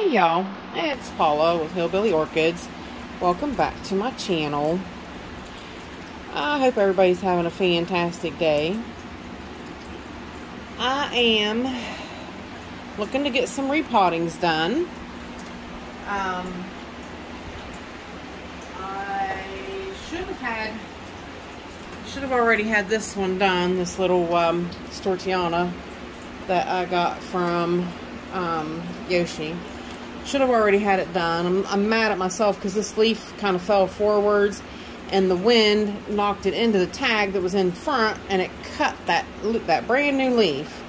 Hey y'all, it's Paula with Hillbilly Orchids. Welcome back to my channel. I hope everybody's having a fantastic day. I am looking to get some repottings done. Um, I should have had, should have already had this one done, this little um, Stortiana that I got from um, Yoshi. Should have already had it done. I'm, I'm mad at myself because this leaf kind of fell forwards and the wind knocked it into the tag that was in front and it cut that that brand new leaf.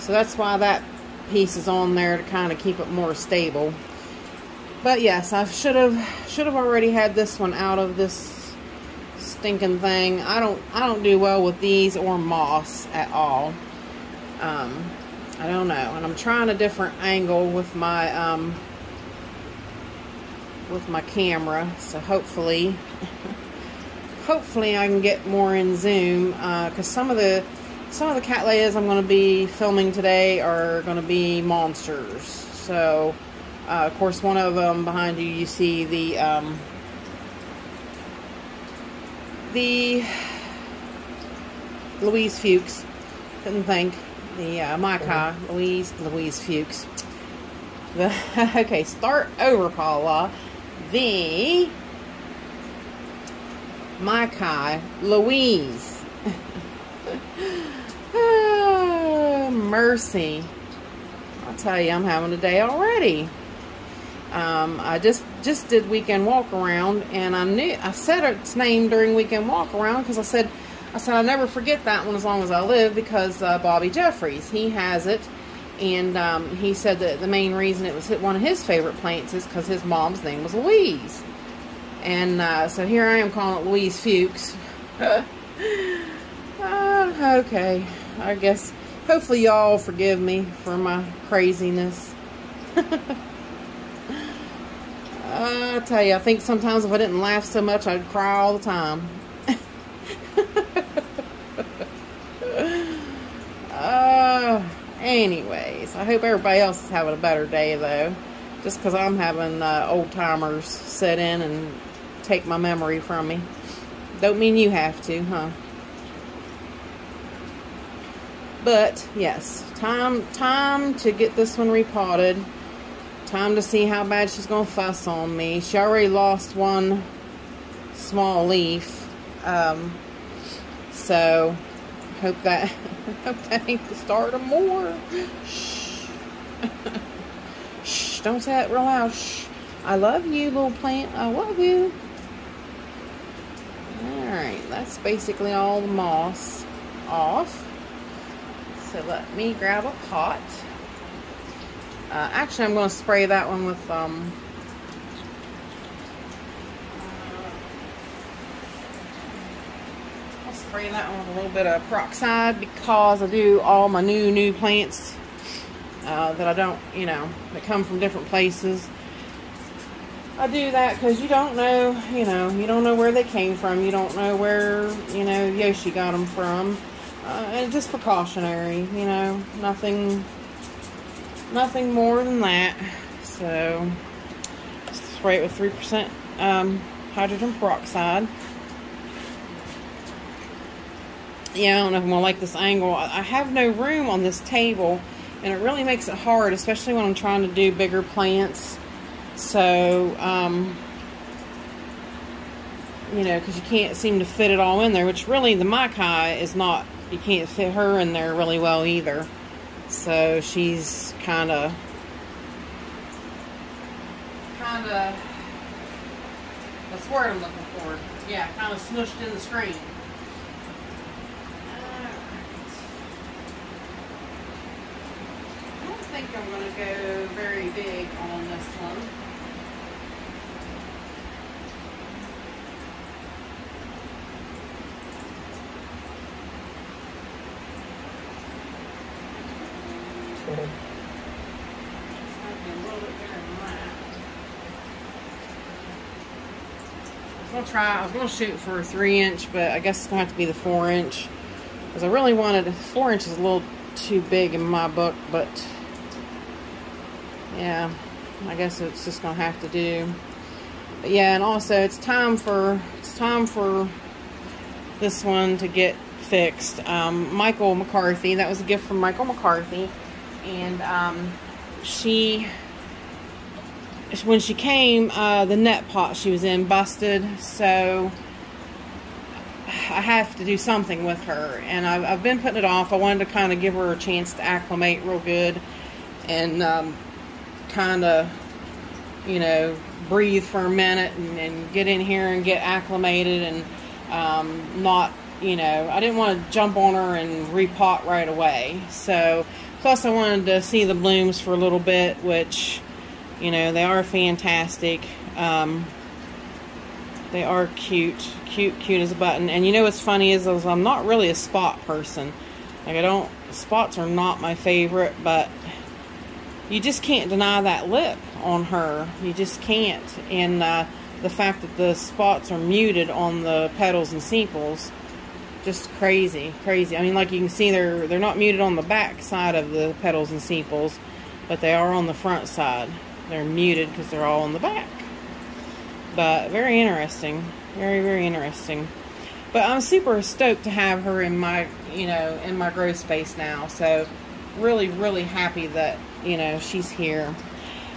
So that's why that piece is on there to kind of keep it more stable. But yes, I should have should have already had this one out of this stinking thing. I don't I don't do well with these or moss at all. Um, I don't know. And I'm trying a different angle with my um, with my camera. So hopefully, hopefully I can get more in zoom. Because uh, some of the some of the cattleyas I'm going to be filming today are going to be monsters. So, uh, of course, one of them behind you, you see the um, the Louise Fuchs. Couldn't think the uh, Maikai, Louise, Louise Fuchs. The, okay, start over, Paula. The Maikai, Louise. oh, mercy. I'll tell you, I'm having a day already. Um, I just just did weekend walk around, and I knew I said its name during weekend walk around because I said I said, I'll never forget that one as long as I live because uh, Bobby Jeffries, he has it. And um, he said that the main reason it was one of his favorite plants is because his mom's name was Louise. And uh, so here I am calling it Louise Fuchs. uh, okay, I guess hopefully y'all forgive me for my craziness. I tell you, I think sometimes if I didn't laugh so much, I'd cry all the time. uh, anyways, I hope everybody else is having a better day, though. Just because I'm having uh, old-timers set in and take my memory from me. Don't mean you have to, huh? But, yes, time, time to get this one repotted. Time to see how bad she's going to fuss on me. She already lost one small leaf. Um, so, hope that, that ain't the start of more. Shh. Shh, don't say that real loud. Shh. I love you, little plant. I love you. Alright, that's basically all the moss off. So let me grab a pot. Uh, actually, I'm going to spray that one with um, spraying that one with a little bit of peroxide because I do all my new, new plants uh, that I don't, you know, that come from different places. I do that because you don't know, you know, you don't know where they came from. You don't know where, you know, Yoshi got them from. Uh, and just precautionary, you know, nothing, nothing more than that. So, spray it with 3% um, hydrogen peroxide yeah, I don't know if I'm going to like this angle. I have no room on this table, and it really makes it hard, especially when I'm trying to do bigger plants. So, um, you know, because you can't seem to fit it all in there, which really the Maikai is not, you can't fit her in there really well either. So she's kind of, kind of, that's the word I'm looking for. Yeah, kind of smushed in the screen. think I'm going to go very big one. I was gonna try. I was gonna shoot for a three inch, but I guess it's gonna have to be the four inch because I really wanted four inches a little too big in my book, but yeah. I guess it's just gonna have to do. But yeah, and also it's time for it's time for this one to get fixed. Um, Michael McCarthy, that was a gift from Michael McCarthy, and um, she when she came, uh, the net pot she was in busted, so I have to do something with her. And I've, I've been putting it off. I wanted to kind of give her a chance to acclimate real good and um, kind of, you know, breathe for a minute and, and, get in here and get acclimated and um, not, you know, I didn't want to jump on her and repot right away. So, plus I wanted to see the blooms for a little bit, which you know, they are fantastic. Um, they are cute. Cute, cute as a button. And you know what's funny is, is I'm not really a spot person. Like, I don't, spots are not my favorite, but you just can't deny that lip on her. You just can't. And uh, the fact that the spots are muted on the petals and sepals, just crazy, crazy. I mean, like you can see, they're they're not muted on the back side of the petals and sepals, but they are on the front side. They're muted because they're all in the back. But very interesting. Very, very interesting. But I'm super stoked to have her in my, you know, in my grow space now. So really, really happy that, you know, she's here.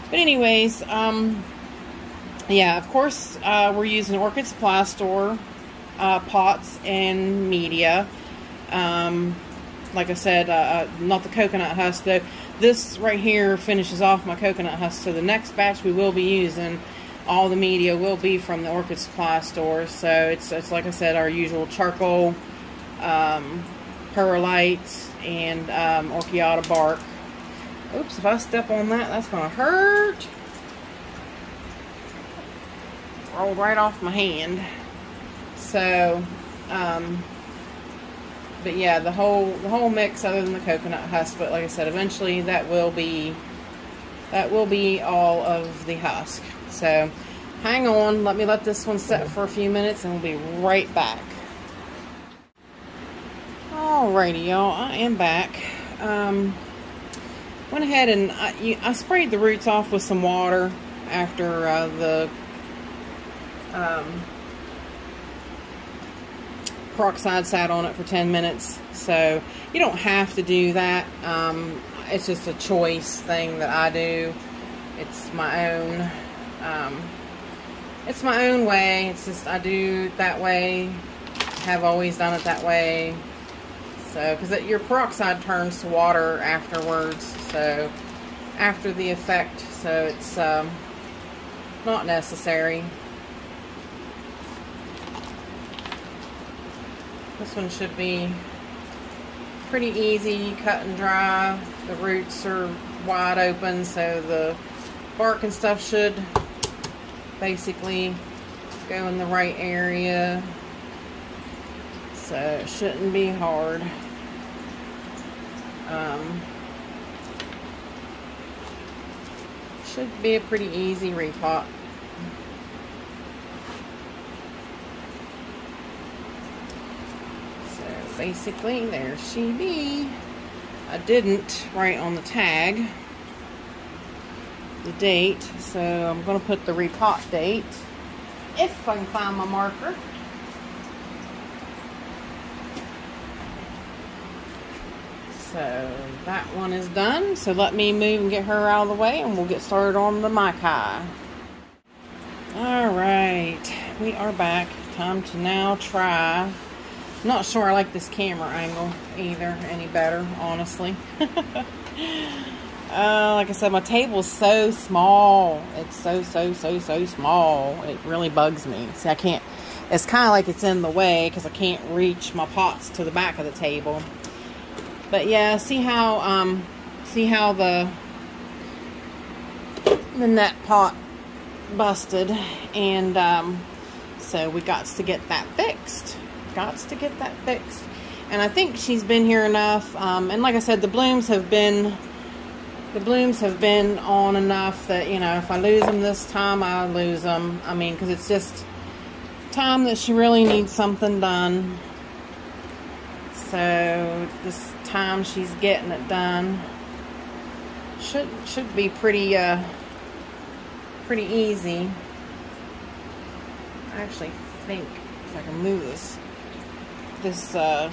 But anyways, um, yeah, of course, uh, we're using Orchid Supply Store uh, pots and media. Um, like I said, uh, uh not the coconut husk though. This right here finishes off my coconut husk. So the next batch we will be using, all the media will be from the Orchid Supply Store. So it's, it's like I said, our usual charcoal, um, perlite, and um, orchiata bark. Oops, if I step on that, that's going to hurt. Rolled right off my hand. So, um, but yeah, the whole the whole mix other than the coconut husk. But like I said, eventually that will be that will be all of the husk. So hang on, let me let this one set for a few minutes and we'll be right back. Alrighty, y'all, I am back. Um, went ahead and I, I, sprayed the roots off with some water after uh, the um, peroxide sat on it for 10 minutes. So you don't have to do that. Um, it's just a choice thing that I do. It's my own, um, it's my own way. It's just, I do that way. Have always done it that way. So, because your peroxide turns to water afterwards. So, after the effect. So, it's um, not necessary. This one should be pretty easy, cut and dry. The roots are wide open, so the bark and stuff should basically go in the right area. So it shouldn't be hard. Um, should be a pretty easy repot. So basically, there she be. I didn't write on the tag the date, so I'm going to put the repot date, if I can find my marker. So that one is done. So let me move and get her out of the way and we'll get started on the Maikai. Alright, we are back. Time to now try not sure I like this camera angle either any better, honestly. uh, like I said, my table is so small. It's so, so, so, so small. It really bugs me. See, I can't, it's kind of like it's in the way because I can't reach my pots to the back of the table. But yeah, see how, um, see how the, the net pot busted. And, um, so we got to get that fixed got to get that fixed. And I think she's been here enough. Um, and like I said, the blooms have been the blooms have been on enough that, you know, if I lose them this time, I lose them. I mean, because it's just time that she really needs something done. So this time she's getting it done. Should should be pretty uh pretty easy. I actually think if I can move this this uh,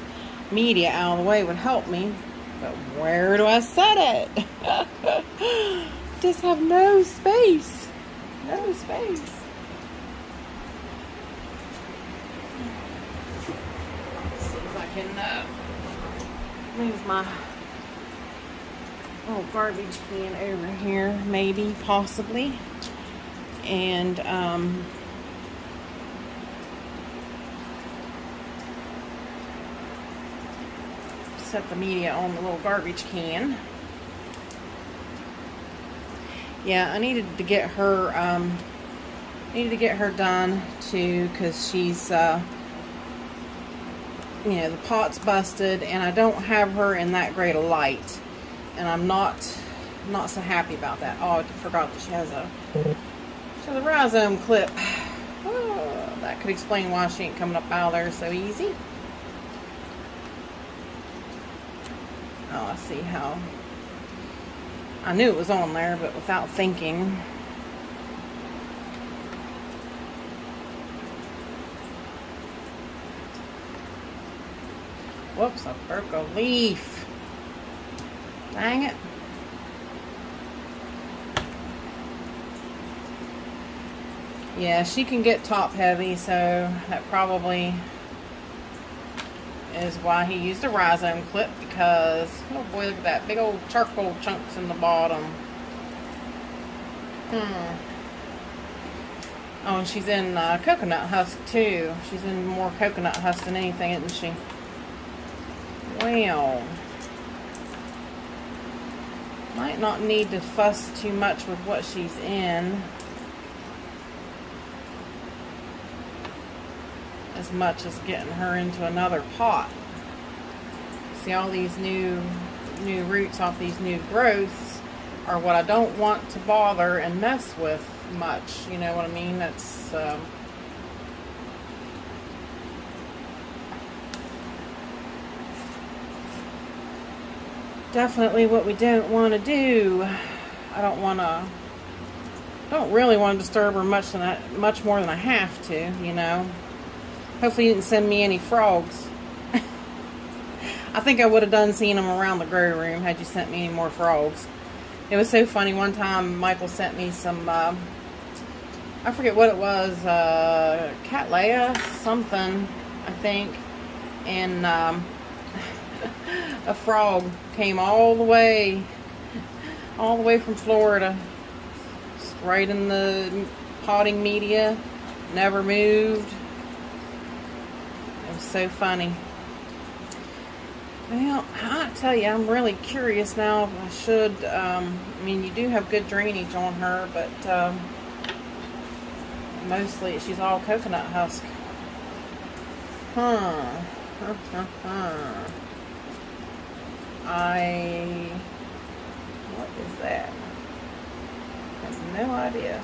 media out of the way would help me. But where do I set it? Just have no space. No space. Can uh, move my little garbage can over here, maybe, possibly. And, um, set the media on the little garbage can. Yeah, I needed to get her, um, needed to get her done too, because she's, uh, you know, the pot's busted, and I don't have her in that great a light, and I'm not, not so happy about that. Oh, I forgot that she has a, she has a rhizome clip. Oh, that could explain why she ain't coming up out of there so easy. Oh, I see how. I knew it was on there, but without thinking. Whoops, I broke a leaf. Dang it. Yeah, she can get top heavy, so that probably is why he used a rhizome clip because, oh boy, look at that. Big old charcoal chunks in the bottom. Hmm. Oh, and she's in uh, coconut husk too. She's in more coconut husk than anything, isn't she? Well. Might not need to fuss too much with what she's in. as much as getting her into another pot. See all these new new roots off these new growths are what I don't want to bother and mess with much. You know what I mean? That's um, definitely what we don't want to do. I don't want to don't really want to disturb her much than I, much more than I have to, you know. Hopefully you didn't send me any frogs. I think I would have done seeing them around the grow room had you sent me any more frogs. It was so funny. One time Michael sent me some, uh, I forget what it was, uh, Cattleya something, I think. And um, a frog came all the way, all the way from Florida. Right in the potting media. Never moved It was so funny. Well, I tell you, I'm really curious now if I should, um, I mean, you do have good drainage on her, but um, mostly she's all coconut husk. Huh. Huh, huh, huh. I, what is that? I have no idea.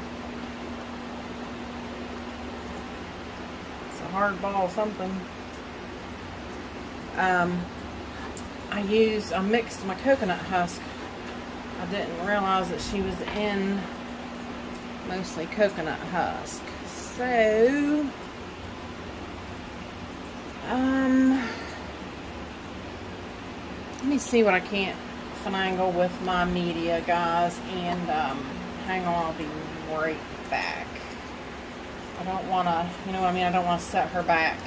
It's a hard ball something um, I used, I mixed my coconut husk. I didn't realize that she was in mostly coconut husk. So, um, let me see what I can't finagle with my media, guys, and um, hang on, I'll be right back. I don't want to, you know what I mean, I don't want to set her back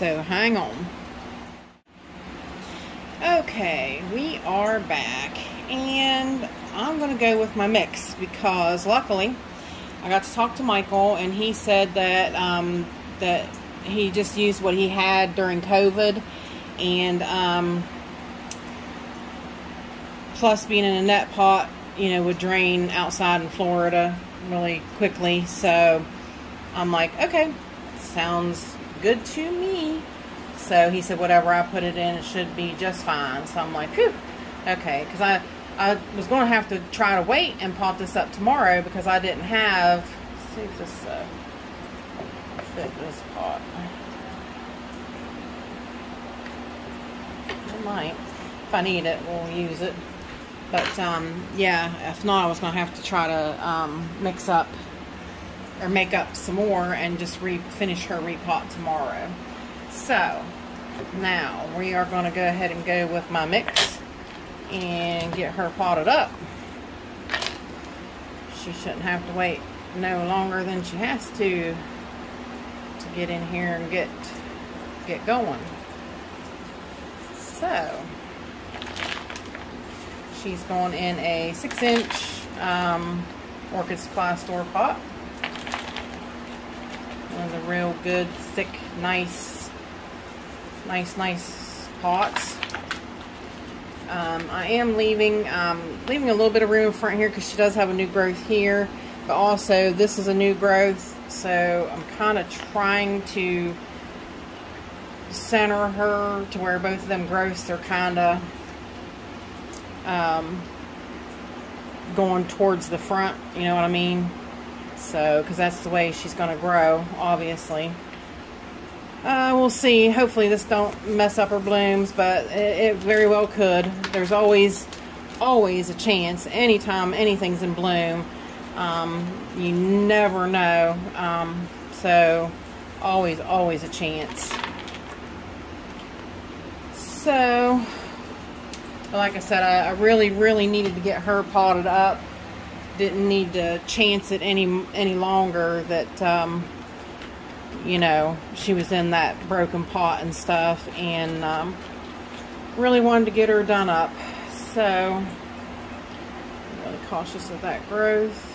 So hang on. Okay, we are back and I'm going to go with my mix because luckily I got to talk to Michael and he said that um, that he just used what he had during COVID and um, plus being in a net pot, you know, would drain outside in Florida really quickly. So I'm like, okay, sounds good to me. So he said, whatever I put it in, it should be just fine. So I'm like, okay. Because I, I was going to have to try to wait and pot this up tomorrow because I didn't have, see if this uh, this pot. I might. If I need it, we'll use it. But um, yeah, if not, I was going to have to try to um, mix up or make up some more and just finish her repot tomorrow. So now we are going to go ahead and go with my mix and get her potted up. She shouldn't have to wait no longer than she has to get in here and get get going. So she's going in a six inch um, Orchid Supply Store pot. One of the real good, thick, nice, nice, nice pots. Um, I am leaving um, leaving a little bit of room in front here because she does have a new growth here. But also, this is a new growth, so I'm kind of trying to center her to where both of them growths are kind of um, going towards the front, you know what I mean? So, because that's the way she's going to grow, obviously. Uh, we'll see. Hopefully this don't mess up her blooms, but it, it, very well could. There's always, always a chance. Anytime anything's in bloom, um, you never know. Um, so, always, always a chance. So, like I said, I, I really, really needed to get her potted up. Didn't need to chance it any any longer that, um, you know, she was in that broken pot and stuff. And um, really wanted to get her done up. So, really cautious of that growth.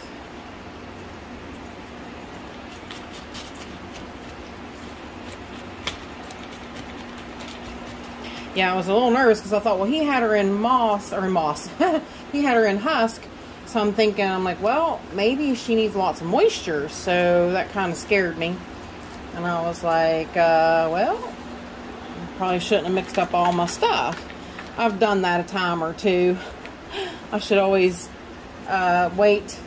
Yeah, I was a little nervous because I thought, well, he had her in moss, or in moss. he had her in husk. So I'm thinking, I'm like, well, maybe she needs lots of moisture. So that kind of scared me. And I was like, uh, well, probably shouldn't have mixed up all my stuff. I've done that a time or two. I should always uh, wait.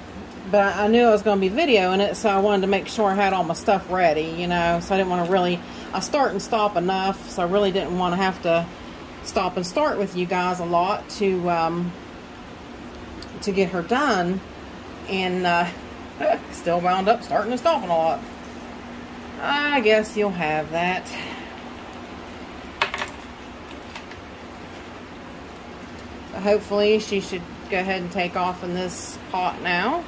But I knew I was going to be videoing it, so I wanted to make sure I had all my stuff ready, you know. So I didn't want to really... I start and stop enough, so I really didn't want to have to stop and start with you guys a lot to um, to get her done and uh, still wound up starting and stopping a lot. I guess you'll have that. hopefully she should go ahead and take off in this pot now.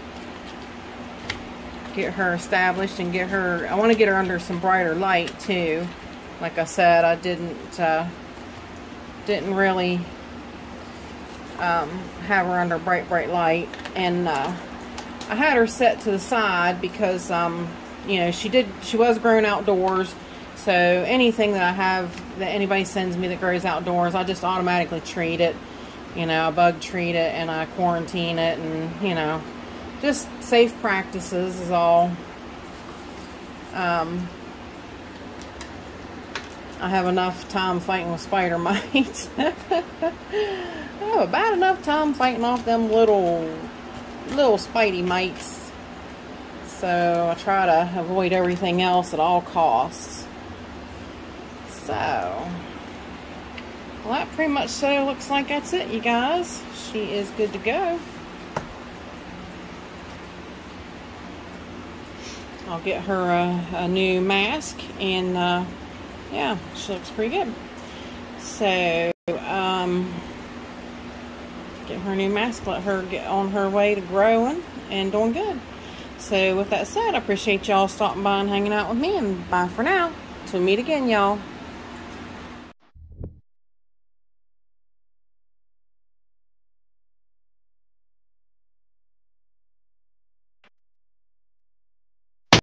Get her established and get her, I want to get her under some brighter light too. Like I said, I didn't uh, didn't really um, have her under bright, bright light. And uh, I had her set to the side because, um, you know, she did, she was growing outdoors. So anything that I have that anybody sends me that grows outdoors, I just automatically treat it. You know, I bug treat it and I quarantine it and, you know, just safe practices is all. Um, I have enough time fighting with spider mites. oh, about enough time fighting off them little, little spidey mites. So I try to avoid everything else at all costs. So, well that pretty much so looks like that's it, you guys. She is good to go. I'll get her a, a new mask and uh, yeah, she looks pretty good. So, um, get her new mask, let her get on her way to growing and doing good. So, with that said, I appreciate y'all stopping by and hanging out with me, and bye for now. Till we meet again, y'all.